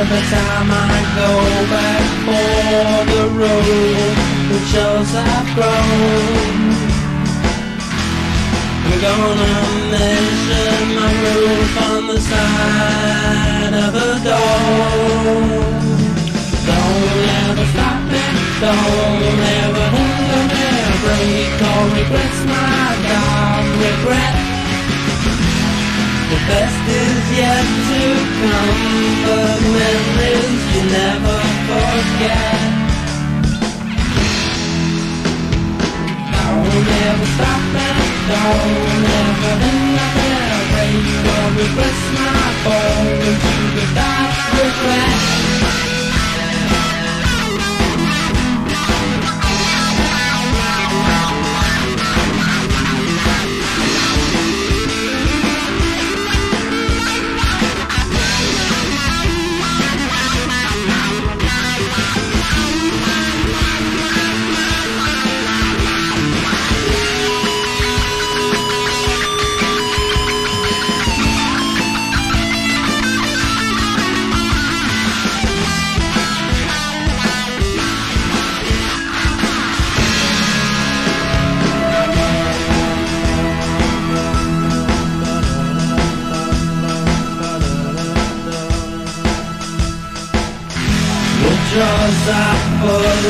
Every time I go back for the road, it shows I've grown. I'm gonna measure my roof on the side of a door. Don't ever stop me, don't ever hinder me, break or regrets my dark regret. The best is yet to come, but memories you never forget. Don't ever stop me, don't ever hinder me, break or regrets my fall into the dark regret. Jaws are full of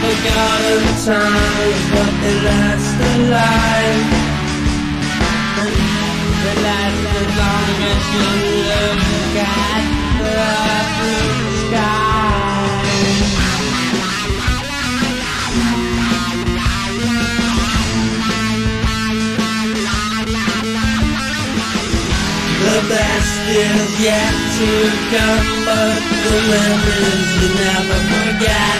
forgotten times, but they last a life. They last as long as you look at the blue sky. The best is yet to come, but the memories you never forget.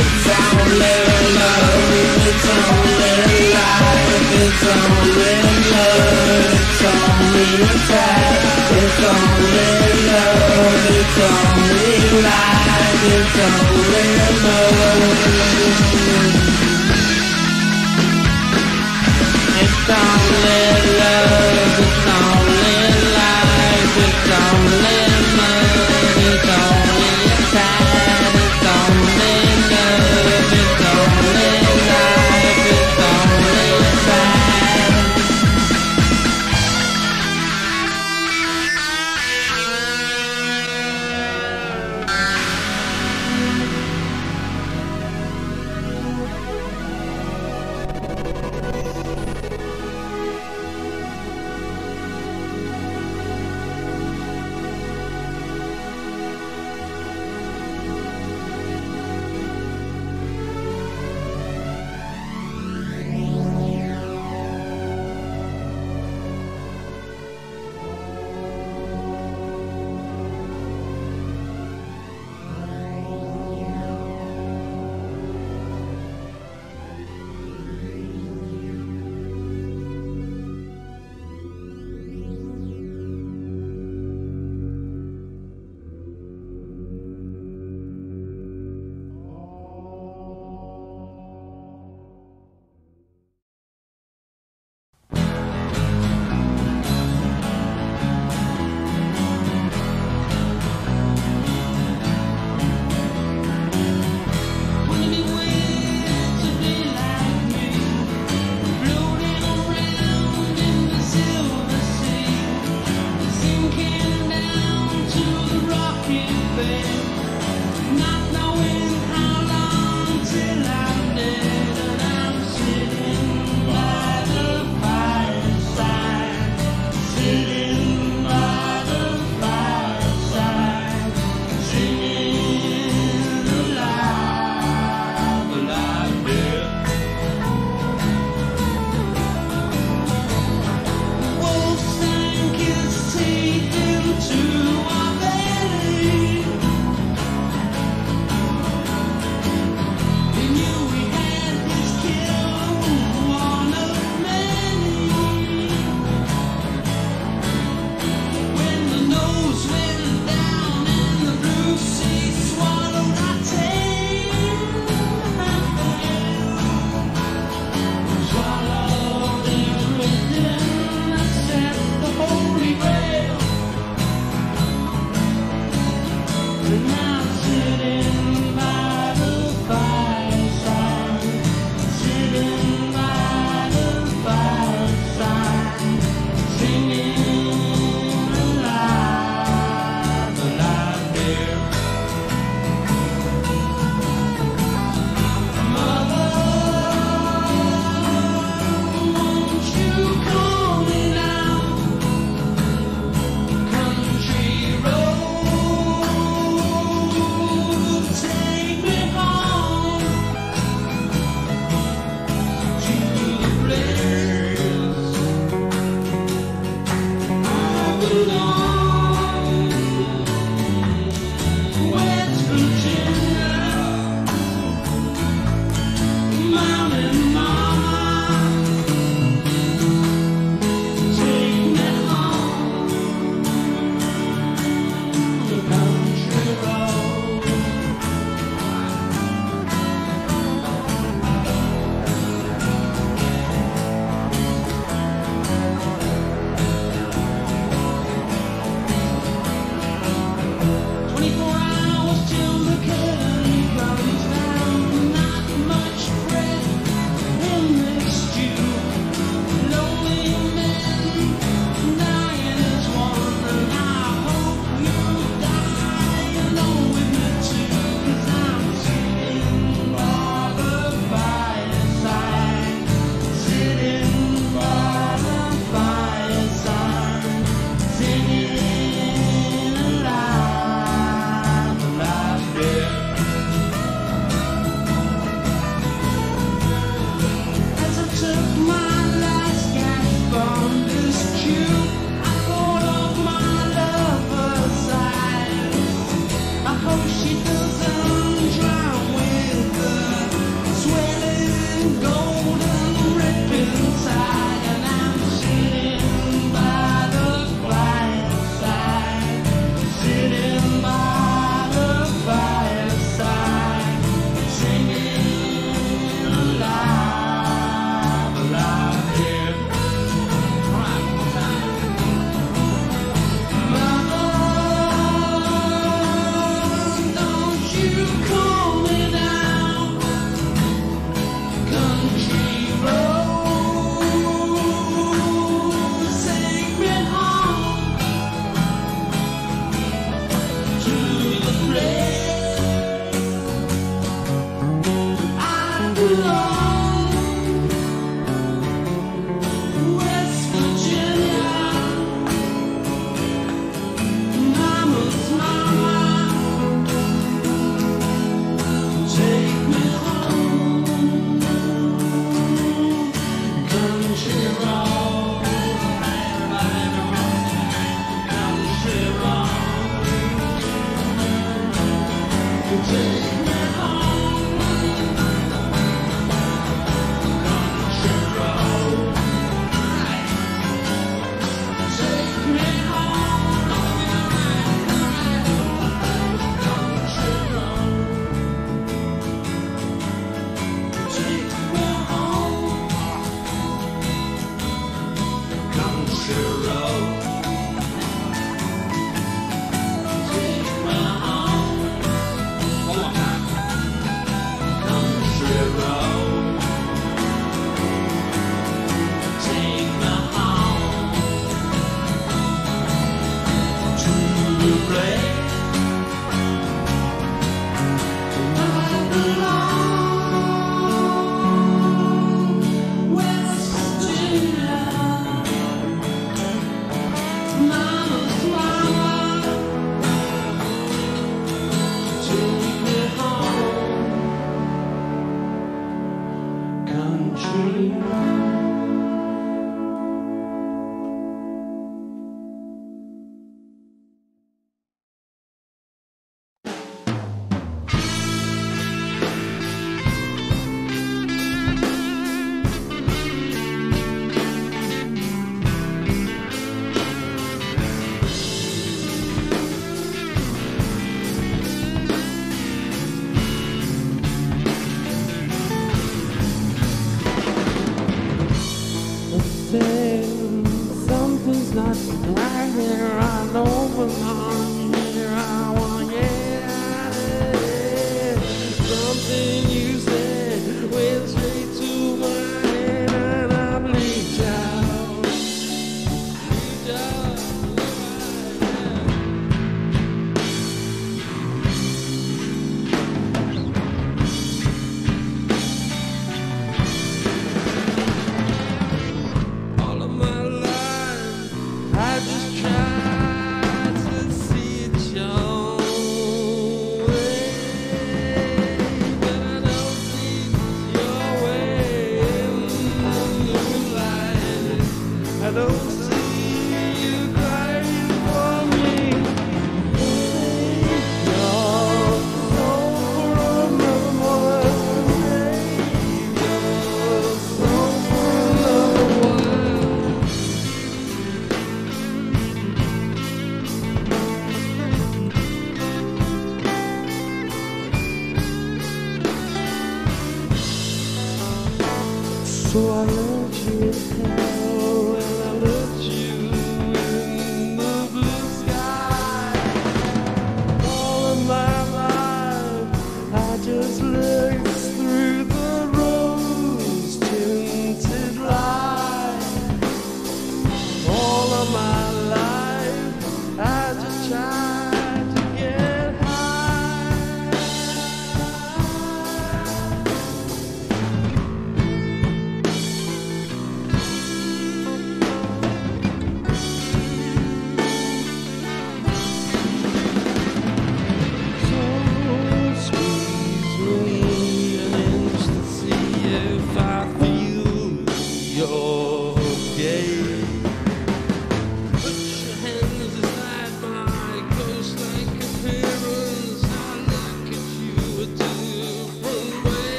It's only love, it's only life, it's only love, it's only attack. It's only love, it's only life, it's only love. It's only it's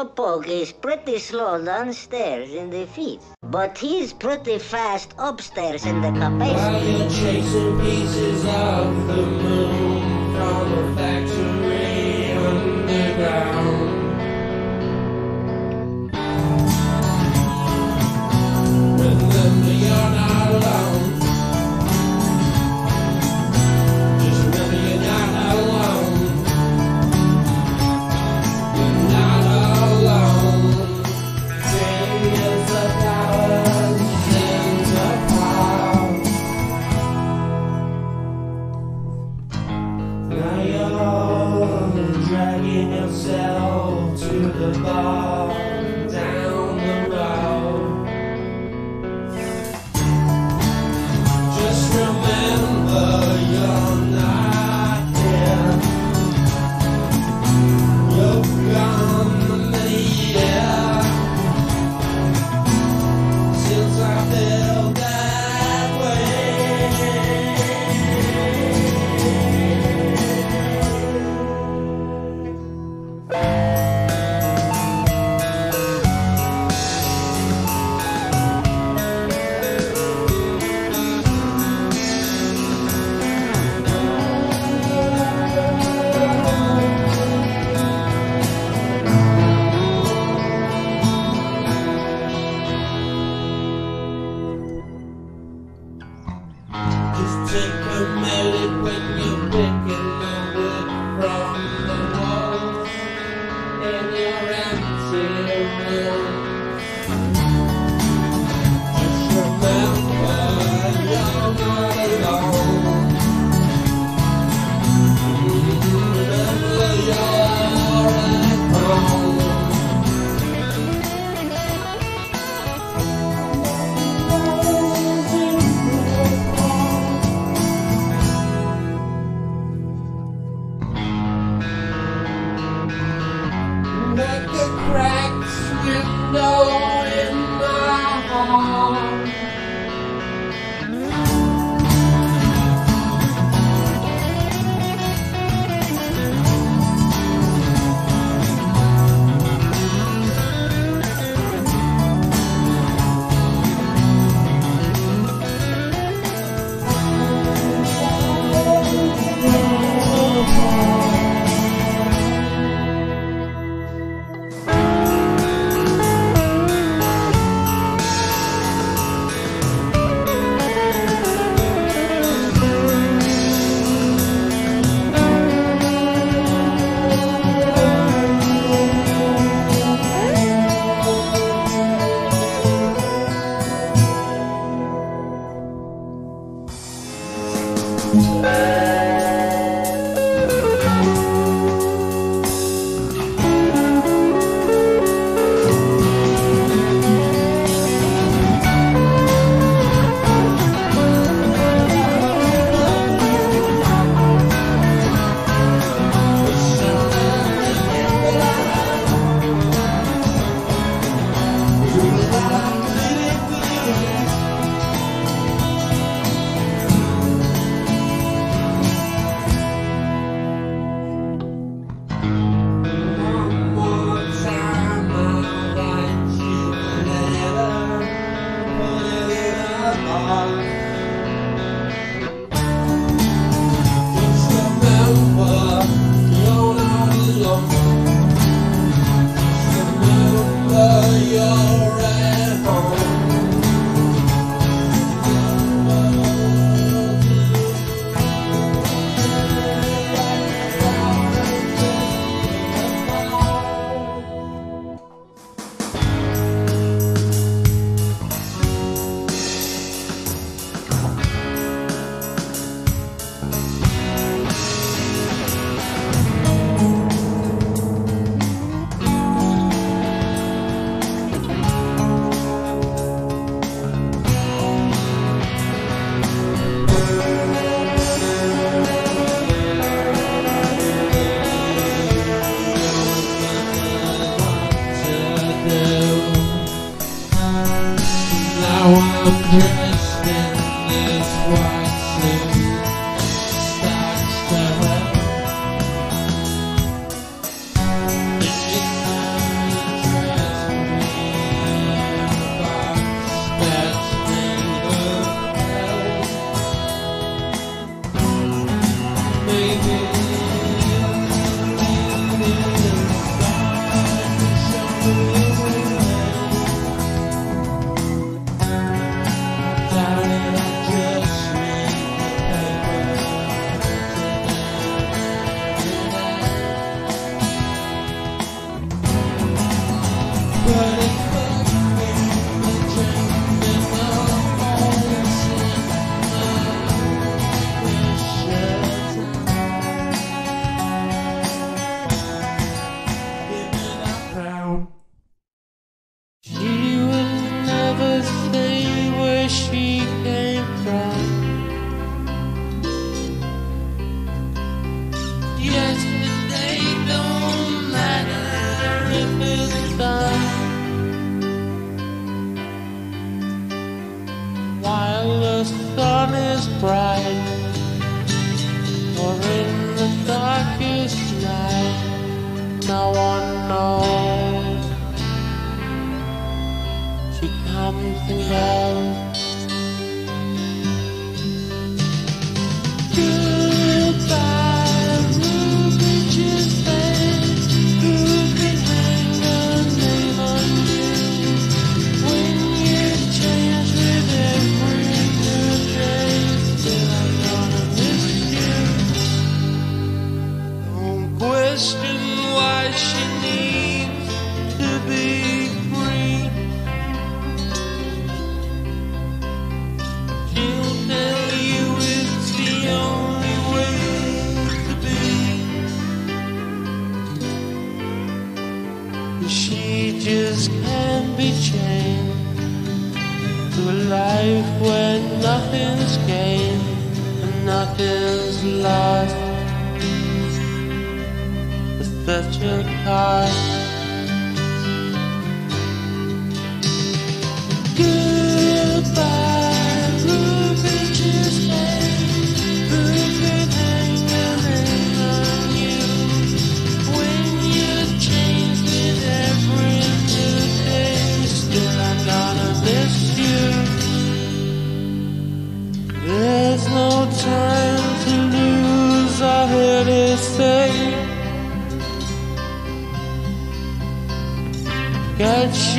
Slowpoke is pretty slow downstairs in the feet, but he's pretty fast upstairs in the capacity. While you're chasing pieces of the moon from a factory heart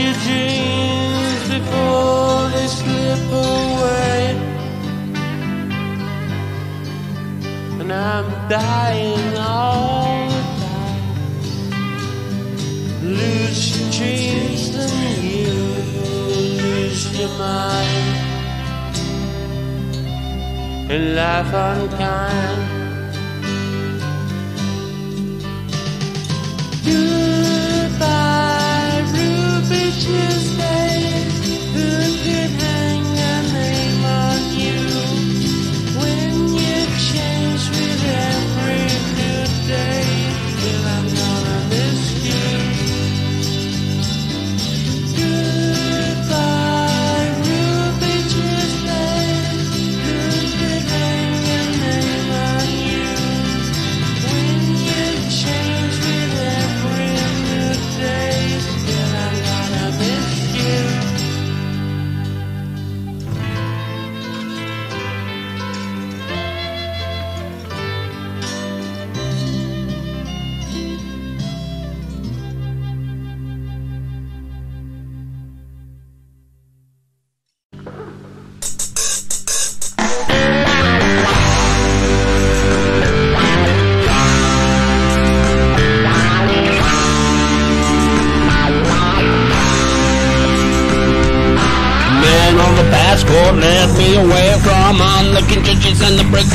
your dreams before they slip away. And I'm dying all the time. Lose your dreams and you lose your mind. And life unkind.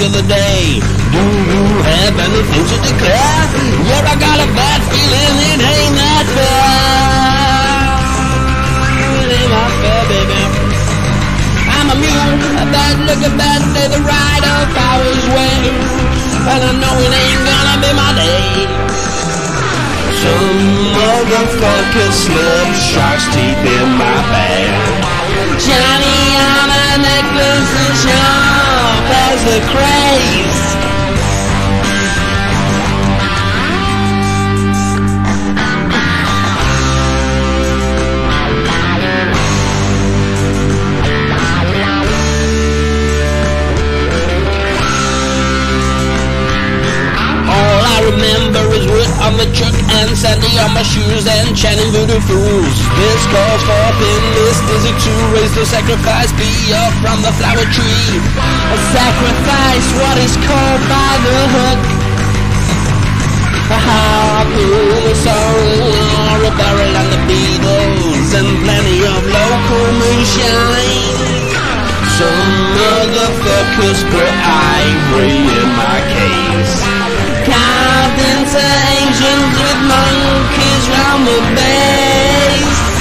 Of the day. Do you have anything to declare? Yeah, I got a bad feeling it ain't that fair. It ain't that fair, baby. I'm a mule, a bad look, a bad day, the ride of power's way. And I know it ain't gonna be my day some motherfucker slipped shark's deep in my bag. Johnny on a necklace and jump as a craze. Is wood on the truck and sandy on my shoes and chanting voodoo fools. This calls for forth in this dizzy to raise the sacrifice, be up from the flower tree. A sacrifice, what is called by the hook. A harpoon, a sorrow, or a barrel and the Beatles, and plenty of local moonshine. Some motherfuckers put ivory in my case. Carved into angels with monkeys round the base.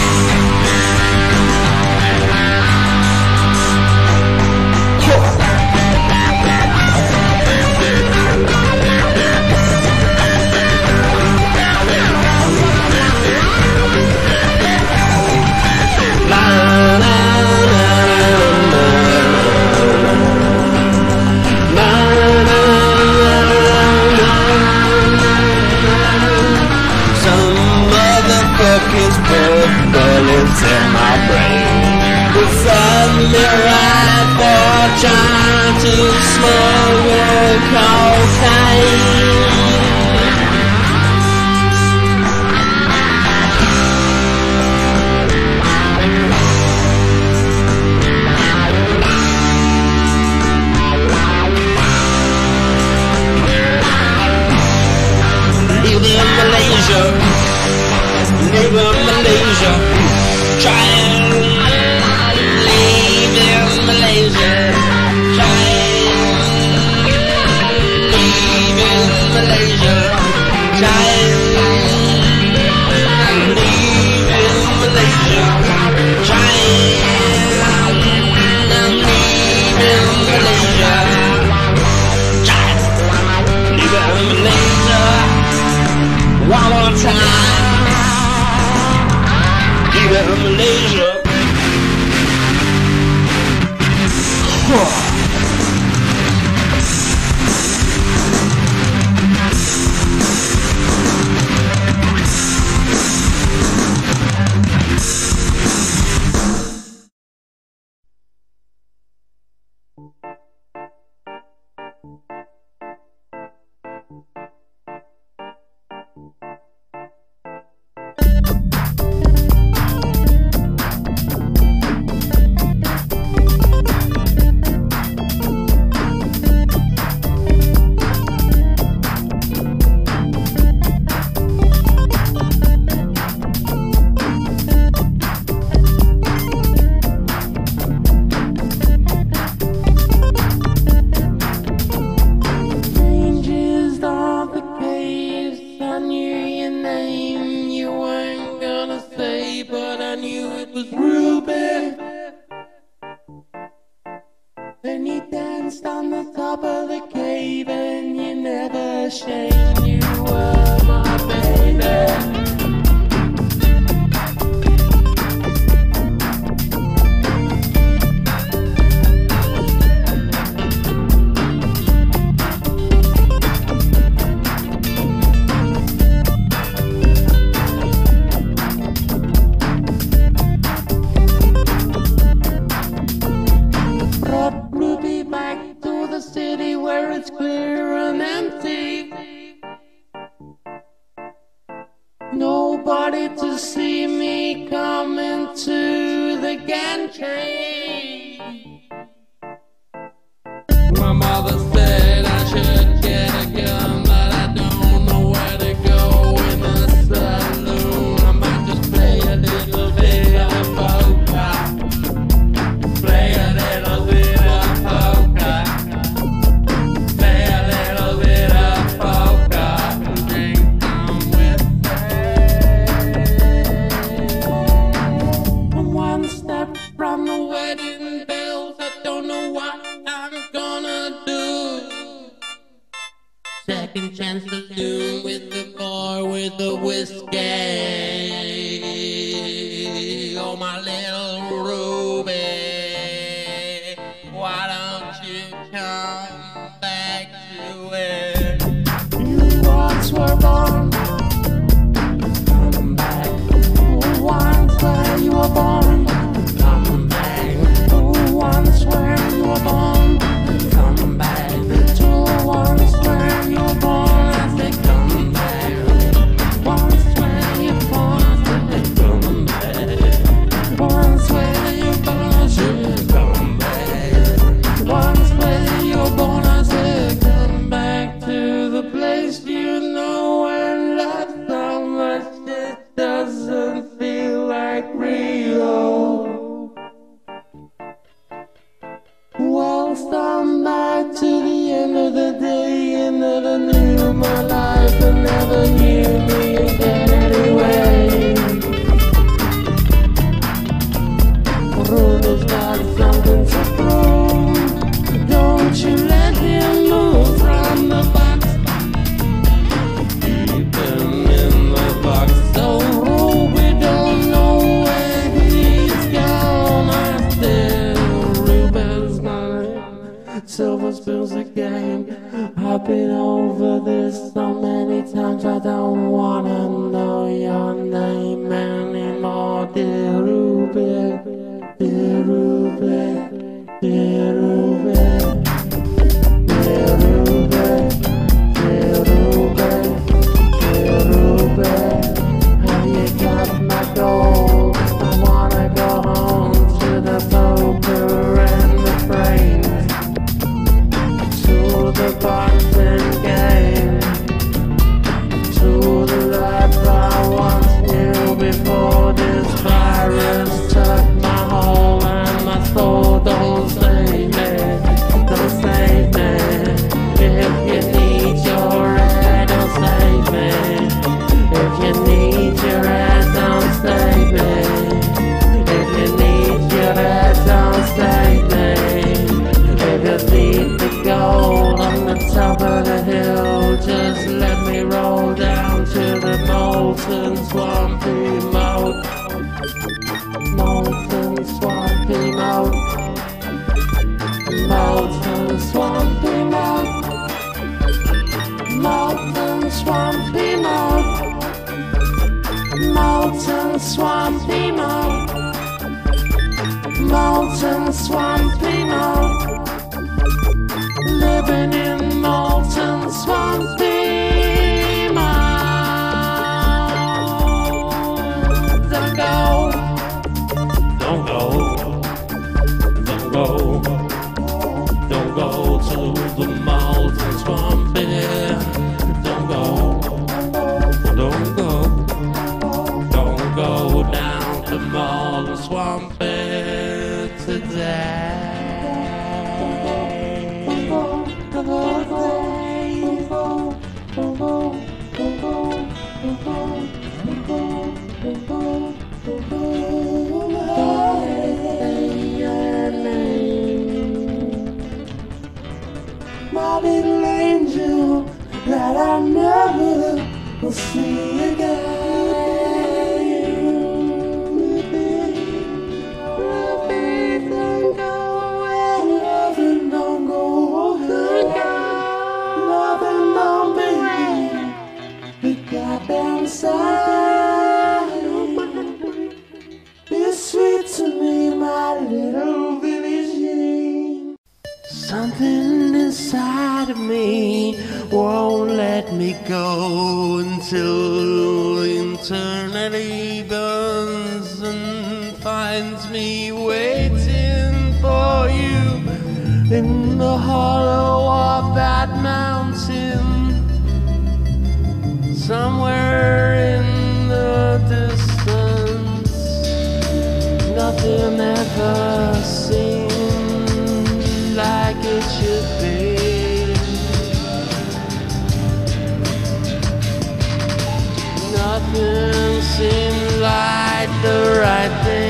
the whiskey. Oh, my little Ruby, why don't you come back to it? You once were born. Come back. Once you were born. that I never will see again. go until eternity burns and finds me waiting for you in the hollow of that mountain somewhere in the distance. Nothing ever seems like the right thing.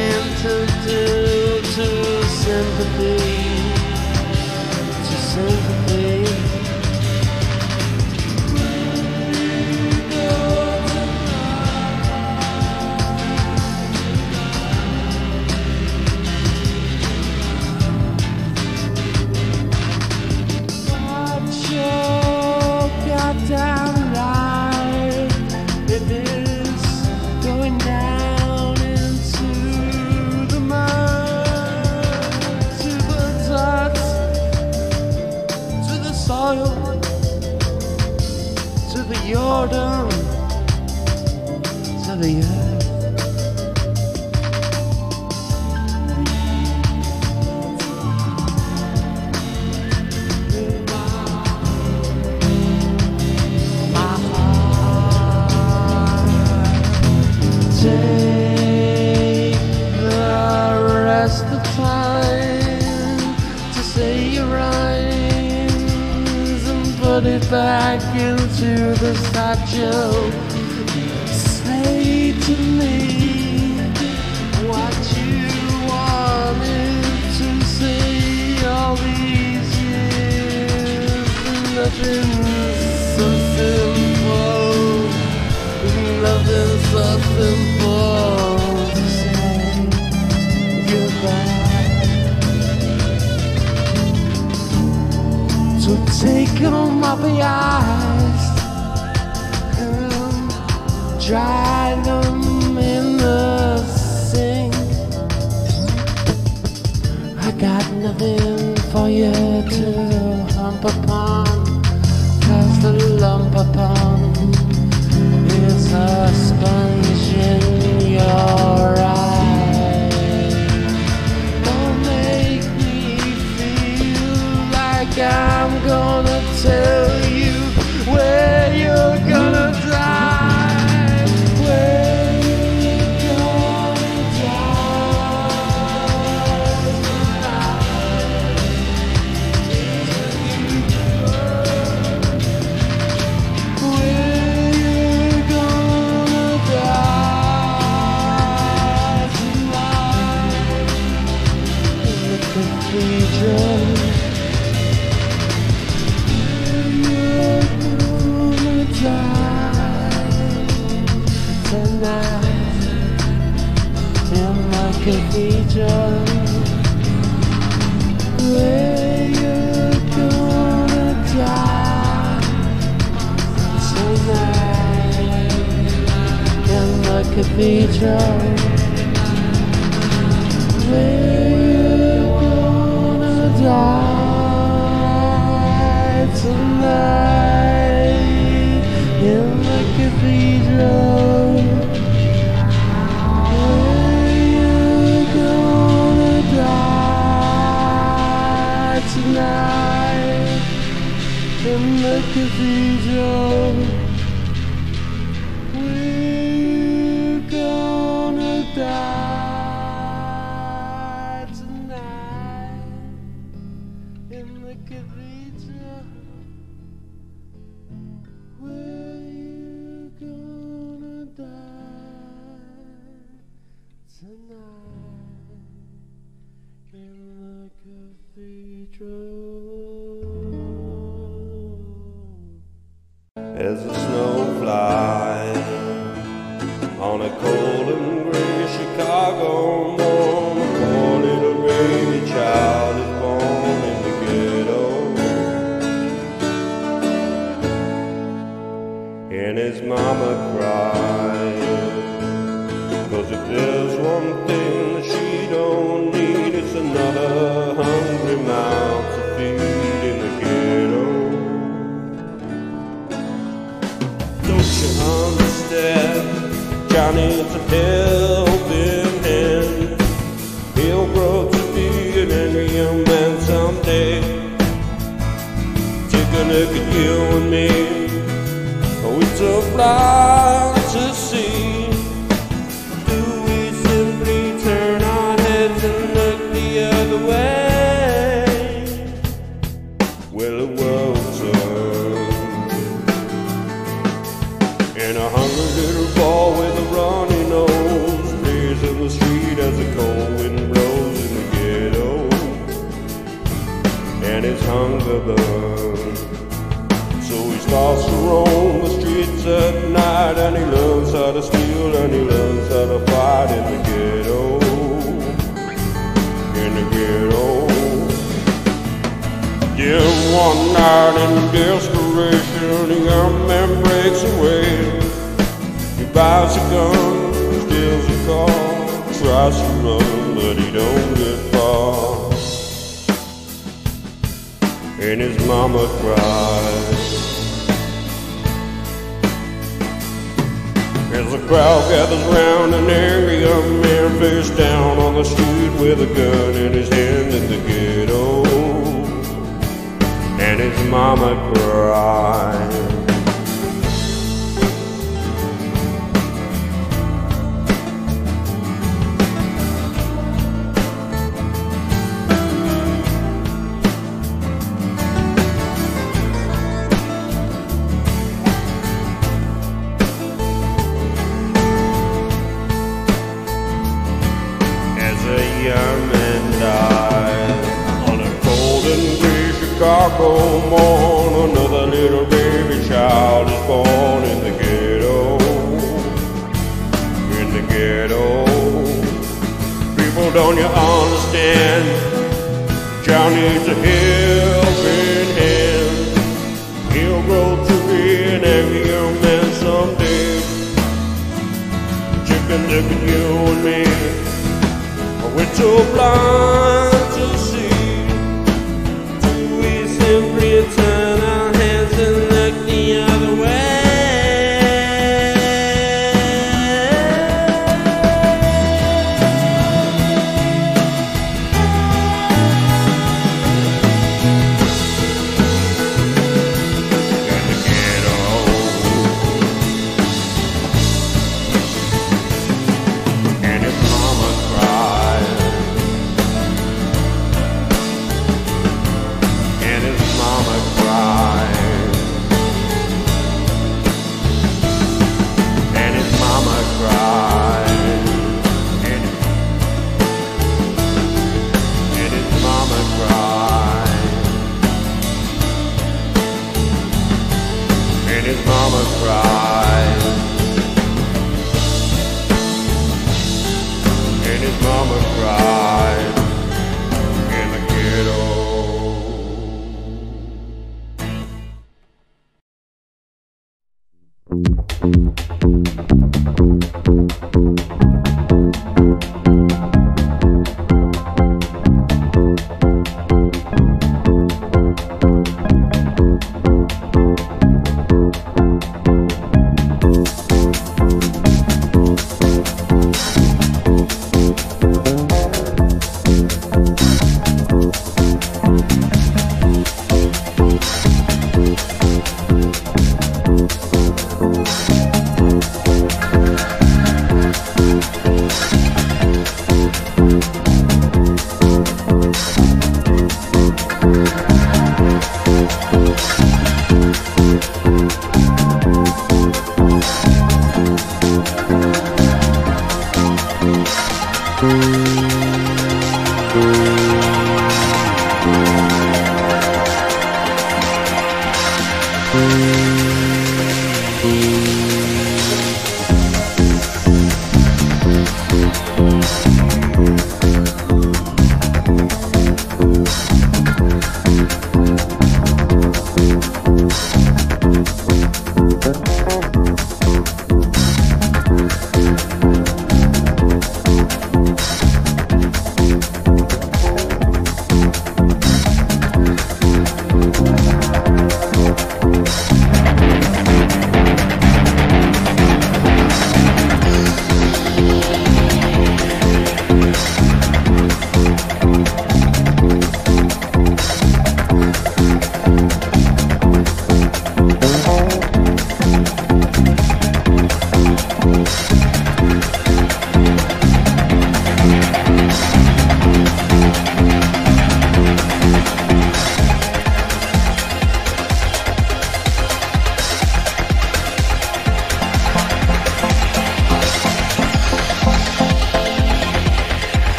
Jordan to the earth. say to me what you wanted to say all these years? Nothing's so simple. Nothing's so simple to say goodbye. So. dry them in the sink. I got nothing for you to hump upon, cause lump upon a sponge in your eye. Don't make me feel like I'm gonna tell. thank you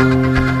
Música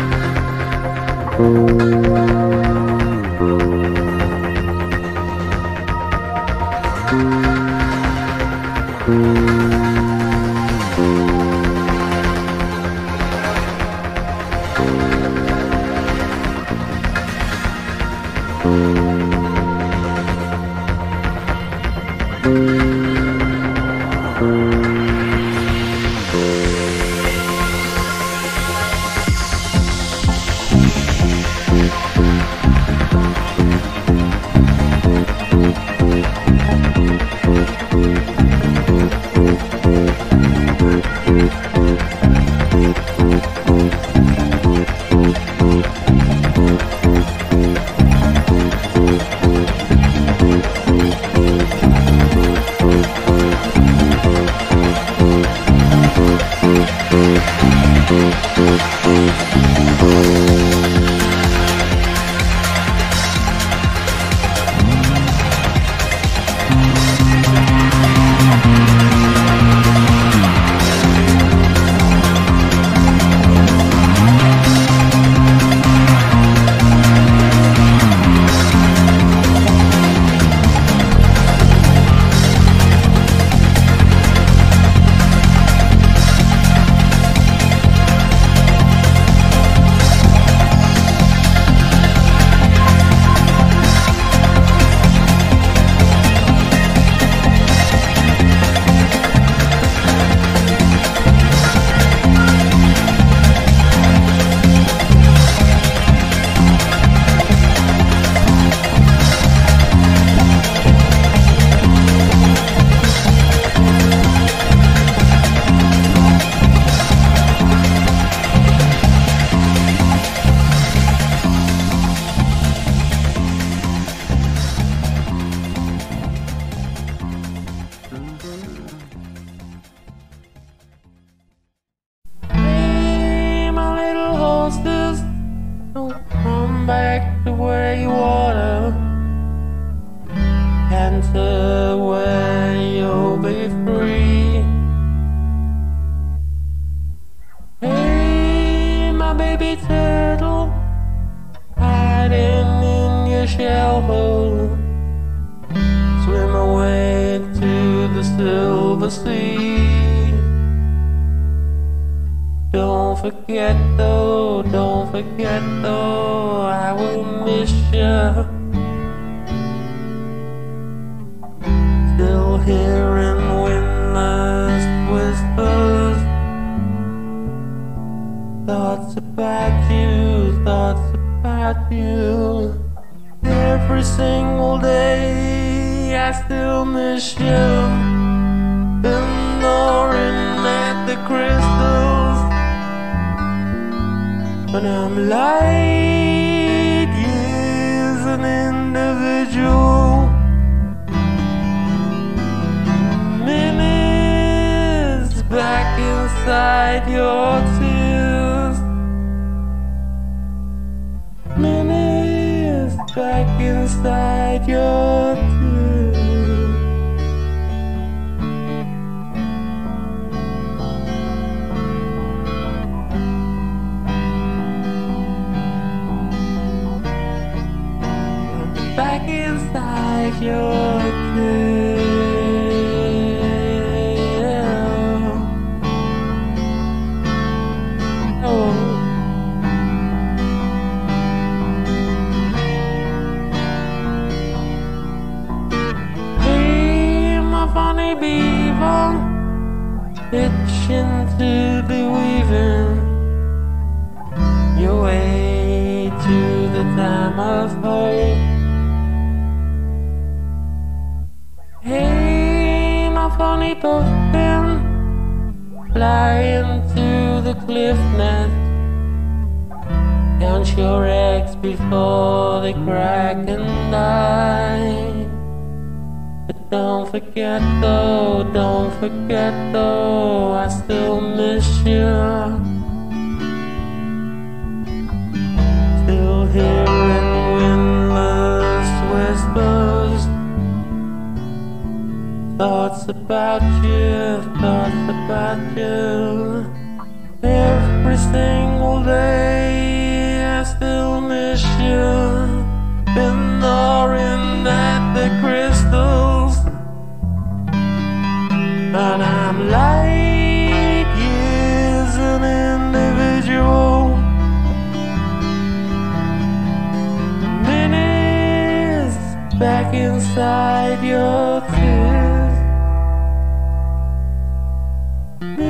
Mm-hmm.